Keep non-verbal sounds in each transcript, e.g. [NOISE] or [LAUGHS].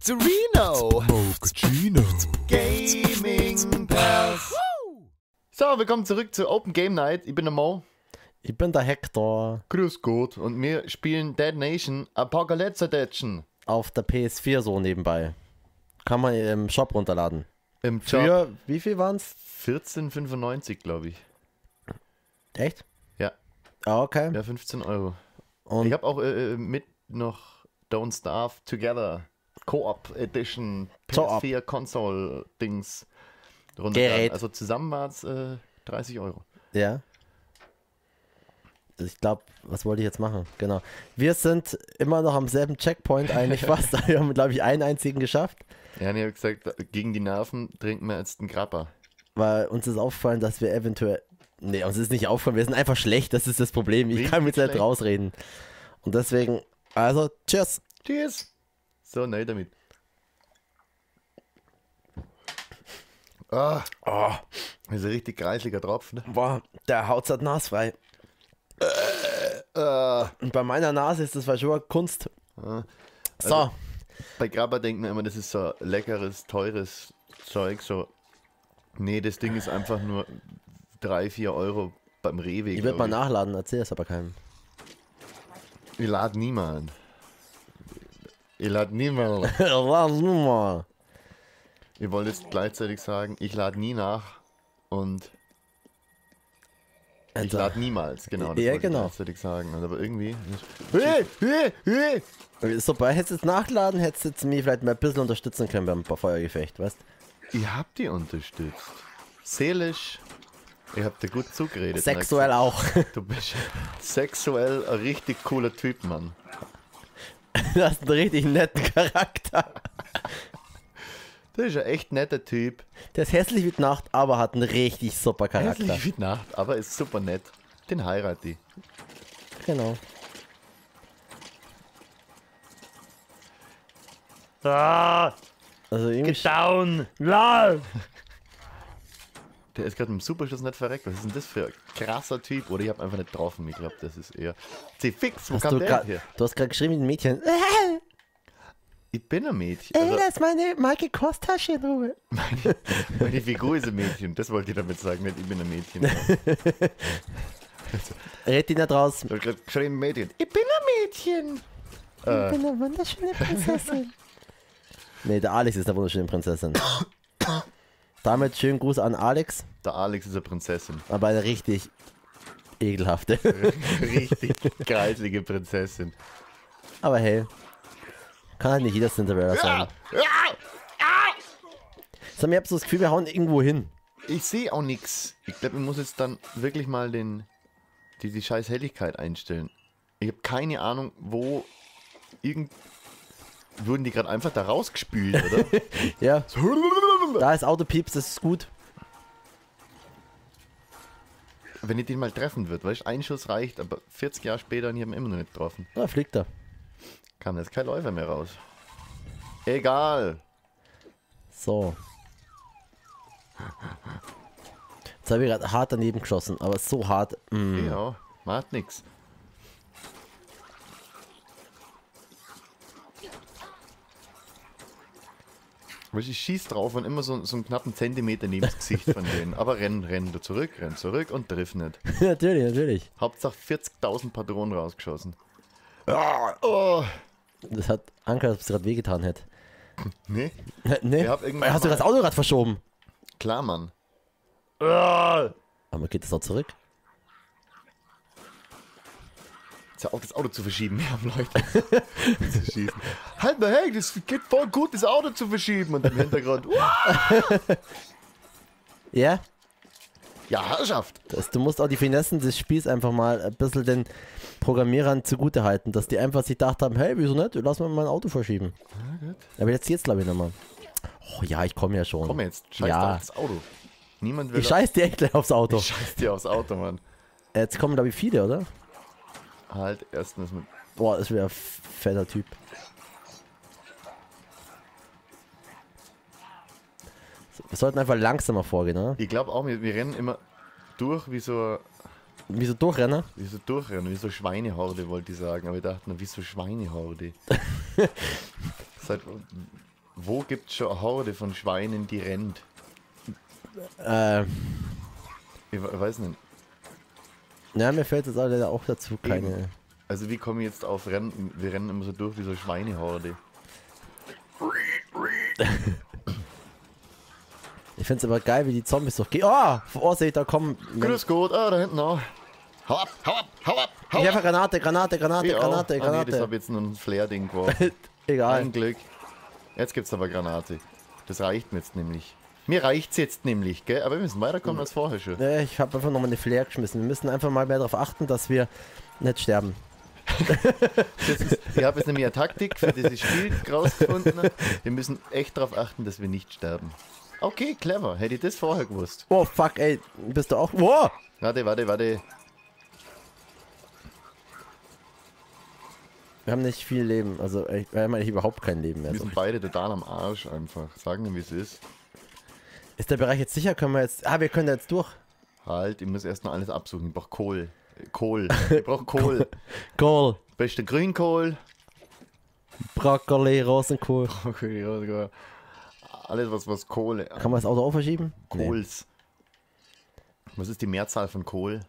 Zerino. Mochaccino. Gaming Pals. So, willkommen zurück zu Open Game Night. Ich bin der Mo. Ich bin der Hector Grüß Gott. Und wir spielen Dead Nation Apocalypse Edition. auf der PS4 so nebenbei. Kann man im Shop runterladen. Im Job. Für wie viel waren's? 14,95 glaube ich. Echt? Ja. Ah, okay. Ja, 15 Euro. Und Ich habe auch äh, äh, mit noch Don't Starve Together Co-op Edition Co-op. PS4 Console Dings runtergeladen. Also zusammen war es äh, 30 Euro. ja. Ich glaube, was wollte ich jetzt machen? Genau. Wir sind immer noch am selben Checkpoint eigentlich [LAUGHS] fast. Wir haben, glaube ich, einen einzigen geschafft. Ja, und ich habe gesagt, gegen die Nerven trinken wir jetzt einen Grappa. Weil uns ist aufgefallen, dass wir eventuell. Nee, uns ist nicht aufgefallen, wir sind einfach schlecht, das ist das Problem. Ich Richtig kann mich nicht rausreden. Und deswegen, also, cheers. Cheers! So, nein damit. Ah, Oh, das ist ein richtig kreisliger Tropfen. boah, der haut halt nasfrei. Äh, Und bei meiner Nase ist das schon Kunst. Ja. So, bei Grappa denkt man immer, das ist so leckeres, teures Zeug. So, nee, das Ding ist einfach nur 3, 4 Euro beim Rewe. ich werde glaub mal nachladen, erzähl es aber keinem. Ich lade niemanden. Ich lade niemanden. Mal. Ihr wollt jetzt gleichzeitig sagen, ich lade nie nach und ich lade niemals. Genau, das Ja, wollte genau. ich gleichzeitig sagen. Also, aber irgendwie... Hey, hey, hey. Super, hättest du jetzt nachgeladen, hättest du mich vielleicht mal ein bisschen unterstützen können beim Feuergefecht, weißt Ich hab die unterstützt. Seelisch. Ich hab dir gut zugeredet. Sexuell auch. Du bist [LAUGHS] sexuell ein richtig cooler Typ, Mann. [LAUGHS] Du hast einen richtig netten Charakter. Du bist ein echt netter Typ. Der ist hässlich wie die Nacht, aber hat einen richtig super Charakter. Hässlich wie die Nacht, aber ist super nett. Den heirate ich. Genau. Ah, Also irgendwie. down! LOL! [LAUGHS] Der ist gerade im Superschuss nicht verreckt. Was ist denn das für ein krasser Typ? Oder ich hab einfach nicht getroffen. Ich glaube, das ist eher. C fix, wo Hast kam du, der grad, her? du hast gerade geschrieben wie ein Mädchen. Ich bin ein Mädchen. Ey, Also, lass meine Michael Kors Tasche in Ruhe. meine Figur ist ein Mädchen. Das wollte ich damit sagen, nicht ich bin ein Mädchen. [LAUGHS] Red dich nicht raus. Ich habe gerade geschrieben, Mädchen. Ich bin ein Mädchen. Äh, Ich bin eine wunderschöne Prinzessin. nee, der Alex ist eine wunderschöne Prinzessin. [COUGHS] Damit schönen Gruß an Alex, der Alex ist eine Prinzessin. aber eine richtig ekelhafte. [LAUGHS] Richtig kreislige Prinzessin. aber hey, kann halt nicht jeder Cinderella sein. Sag mir, ich hab so das Gefühl, wir hauen irgendwo hin. Ich sehe auch nichts. Ich glaube, ich muss jetzt dann wirklich mal den, die, die scheiß Helligkeit einstellen. Ich habe keine Ahnung, wo irgend... Wurden die gerade einfach da rausgespült, oder? [LAUGHS] Ja, da ist Autopieps, das ist gut. Wenn ich den mal treffen würde, weißt du, ein Schuss reicht, aber 40 Jahre später und ich habe ihn immer noch nicht getroffen. Da fliegt er. Kam jetzt kein Läufer mehr raus. Egal. So. Jetzt habe ich gerade hart daneben geschossen, aber so hart. Mm. Ja, macht nix. Ich schieß drauf und immer so, so einen knappen Zentimeter neben das Gesicht von denen. Aber renn, renn du zurück, renn zurück und triff nicht. [LAUGHS] natürlich, natürlich. Hauptsache 40.000 Patronen rausgeschossen. Ah, oh. Das hat Anker, dass es gerade wehgetan hätte. Nee, [LAUGHS] ne? Irgendwann Hast du das Auto gerade verschoben? klar, Mann. Aber geht das auch zurück? Ist ja auch das Auto zu verschieben. Wir haben Leute zu schießen. Halt mal, hey, das geht voll gut, das Auto zu verschieben. Und im Hintergrund. [LAUGHS] Ja? ja, Herrschaft. Das, du musst auch die Finessen des Spiels einfach mal ein bisschen den Programmierern zugute halten, dass die einfach sich gedacht haben, hey, wieso nicht? Lass mal mein Auto verschieben. Aber jetzt geht's glaube ich nochmal. Oh ja, ich komme ja schon. Komm jetzt, scheiß Ja. auf das Auto. Niemand will Ich scheiß dir echt gleich aufs Auto. Ich scheiß dir aufs Auto, Mann. Jetzt kommen glaube ich viele, oder? Halt, erstens mit. Boah, das wäre ein fetter Typ. Wir sollten einfach langsamer vorgehen, oder? Ich glaube auch, wir, wir rennen immer durch wie so, Wie so Durchrenner. wie so durchrennen, wie so Schweinehorde, wollte ich sagen. Aber ich dachte, na, wie so Schweinehorde. [LAUGHS] Seit, Wo gibt's schon eine Horde von Schweinen, die rennt? Äh, Ich we- weiß nicht. Ja, mir fällt jetzt alle auch dazu keine. Also wie komme ich jetzt auf Rennen? Wir rennen immer so durch wie so eine Schweinehorde. Ich find's aber geil, wie die Zombies doch gehen. Oh, Vorsicht, da kommen. Grüß Gott, ah, da hinten auch. Hau ab, hau ab, hau ab, hau Ich ab. Granate, Granate, Granate, Ich. Granate, Ah, nee, Granate. das habe jetzt nur ein Flair-Ding geworfen. [LAUGHS] Egal. Ein Glück. Jetzt gibt's aber Granate. Das reicht mir jetzt nämlich. Mir reicht's jetzt nämlich, gell? Aber wir müssen weiterkommen als vorher schon. Ja, ich habe einfach nochmal eine Flair geschmissen. Wir müssen einfach mal mehr darauf achten, dass wir nicht sterben. [LAUGHS] Ist, ich habe jetzt nämlich eine Taktik für dieses Spiel rausgefunden. Wir müssen echt darauf achten, dass wir nicht sterben. Okay, clever. Hätte ich das vorher gewusst. Oh, fuck, ey. Bist du auch. Wow! Warte, warte, warte. Wir haben nicht viel Leben. Also, wir haben eigentlich überhaupt kein Leben mehr. Wir sind beide total am Arsch einfach. Sagen wir, wie es ist. Ist der Bereich jetzt sicher? Können wir jetzt. Ah, wir können da jetzt durch. Halt, ich muss erst noch alles absuchen. Ich brauche Kohl. Kohl. [LAUGHS] Ich brauche Kohl. Goal. Beste Grünkohl. Brokkoli, Rosenkohl. Ja, sogar Alles, was, was Kohle. Kann man das Auto auch verschieben? Nee. Kohls. Was ist die Mehrzahl von Kohl?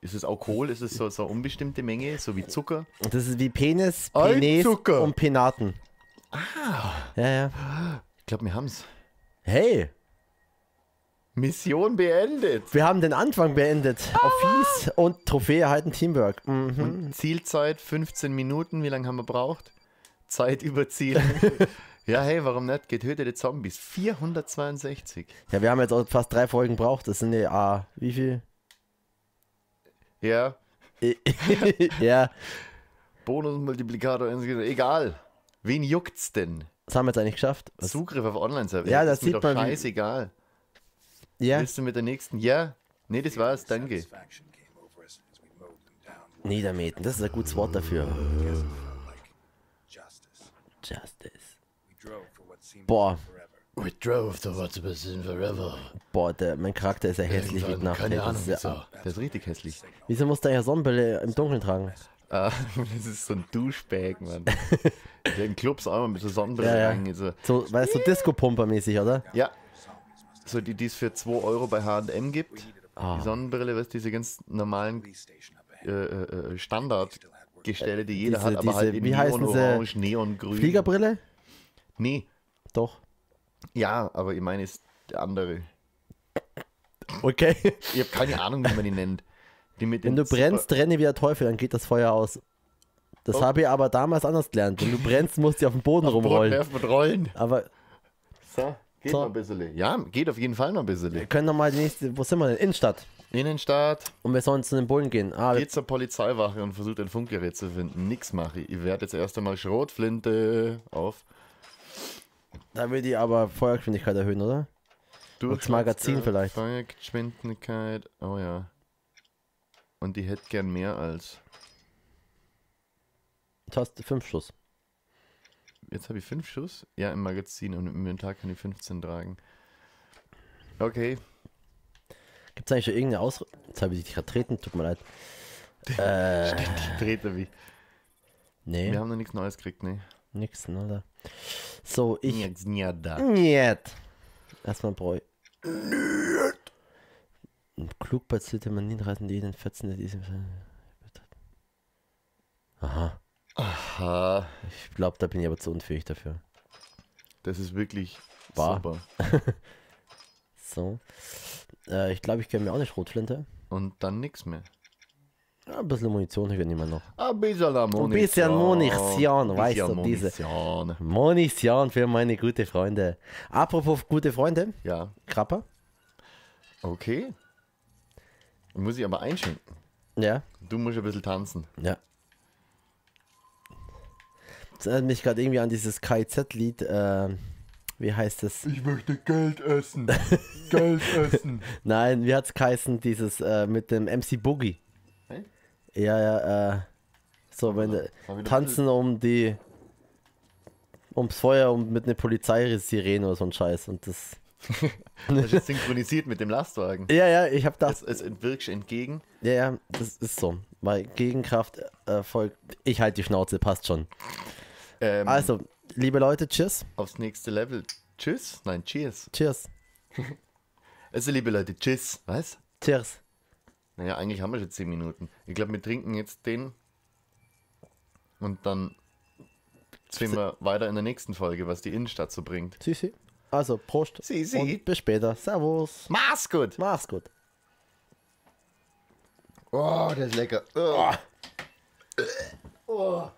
Ist es auch Kohl? Ist es so, so eine unbestimmte Menge, so wie Zucker? Das ist wie Penis, Penis Zucker. und Penaten. Ah. Ja, ja. Ich glaube, wir haben's. Hey, Mission beendet. wir haben den Anfang beendet. Auf Fies und Trophäe erhalten Teamwork. Mhm. Zielzeit 15 Minuten. Wie lange haben wir braucht? Zeit über Ziel. [LAUGHS] ja, hey, warum nicht? Getötete Zombies. 462. Ja, wir haben jetzt auch fast drei Folgen gebraucht. Das sind ja, ah, wie viel? Ja, [LAUGHS] ja, Bonusmultiplikator. Egal. Wen juckt's denn? das haben wir jetzt eigentlich geschafft. Was? Zugriff auf Online-Server. Ja, das das ist mir sieht doch man, scheißegal. Ja, Willst du mit der nächsten? Ja. Nee, das war's. Danke. Niedermäten, das ist ein gutes Wort dafür. Justice. Justice. We drove for what Boah, forever. We drove towards the in forever. boah, der, mein Charakter ist ja hässlich mit Nacht. Keine Das Ahnung, ist ja, wieso. Der ist richtig hässlich. wieso muss der ja Sonnenbrille im Dunkeln tragen? Ah, [LAUGHS] das ist so ein Duschbag, Mann. [LAUGHS] Der in Clubs auch immer mit so Sonnenbrille Ja, ja. So. So, weißt du, Disco-Pumper-mäßig, oder? Ja. So, die, die es für 2 Euro bei H&M gibt. Ah. Die Sonnenbrille, weißt du, diese ganz normalen ahead. äh, äh, Standardgestelle, die jeder Diese- hat, aber diese- halt in wie heißen sie? Neon-Orange, Neongrün. Fliegerbrille? Nee. Doch. Ja, aber ich meine, ist der andere. Okay. Ich habe keine Ahnung, wie man die nennt. Die mit Wenn du brennst, renne wie der Teufel, dann geht das Feuer aus. Das Oh. habe ich aber damals anders gelernt. Wenn du brennst, musst du auf den Boden Brot rumrollen. werfen mit Rollen. Aber So, geht So. noch ein bisschen. Ja, geht auf jeden Fall noch ein bisschen. wir können noch mal die nächste. Wo sind wir denn? Innenstadt. Innenstadt, Und wir sollen zu den Bullen gehen. Ah, geht zur Polizeiwache und versucht ein Funkgerät zu finden. Nix mache ich. Ich werde jetzt erst einmal Schrotflinte auf. da will die aber Feuergeschwindigkeit erhöhen, oder? Durch Magazin vielleicht. Feuergeschwindigkeit. Oh ja. Und die hätte gern mehr als. Taste 5 Schuss. Jetzt habe ich fünf Schuss. Ja, im Magazin und im Inventar kann ich 15 tragen. Okay. Gibt es eigentlich schon irgendeine Aus... Jetzt habe ich dich gerade treten, tut mir leid. [LAUGHS] Äh, Dreht er wie. nee, Wir haben noch nichts Neues gekriegt, ne? nix, oder? So, ich... Jetzt ja da. Niet. Erstmal Bräu. Klug platzierte man hinreißen, die den Fetzen der diesem. Aha. Aha. Ich glaube, da bin ich aber zu unfähig dafür. Das ist wirklich Wahr. super. [LAUGHS] So. Äh, ich glaube, ich kenne mir auch eine Schrotflinte. Und dann nichts mehr. Ja, ein bisschen Munition hier immer noch. Ein bisschen Munition. bisschen Munition, Ein weißt du, diese- Munition. Munition für meine gute Freunde. Apropos gute Freunde, Ja, Krapper. okay. Muss ich aber einschenken. Ja, Du musst ein bisschen tanzen. ja. Das erinnert mich gerade irgendwie an dieses KIZ-Lied. Äh, wie heißt es? Ich möchte Geld essen. [LAUGHS] Geld essen. Nein, wie hat's geheißen, dieses äh, mit dem MC Boogie? Hä? Ja, ja, äh, so, wenn äh, wieder tanzen um die ums Feuer und mit einer Polizeisirene oder so ein Scheiß und das. [LAUGHS] Das ist synchronisiert mit dem Lastwagen. Ja, ja, ich hab Es, das. es entwirkst entgegen. Ja, ja, das ist so. Weil Gegenkraft äh, folgt. Ich halt die Schnauze, passt schon. Ähm, Also, Liebe Leute, tschüss. aufs nächste Level. Tschüss. Nein, cheers. Cheers. [LAUGHS] Also, liebe Leute, tschüss. Was? Cheers. Naja, eigentlich haben wir schon 10 Minuten. Ich glaube, wir trinken jetzt den. Und dann sehen wir weiter in der nächsten Folge, was die Innenstadt so bringt. Sisi. Also, Prost. Sisi. Und bis später. Servus. Mach's gut! Mach's gut. Oh, der ist lecker. Oh.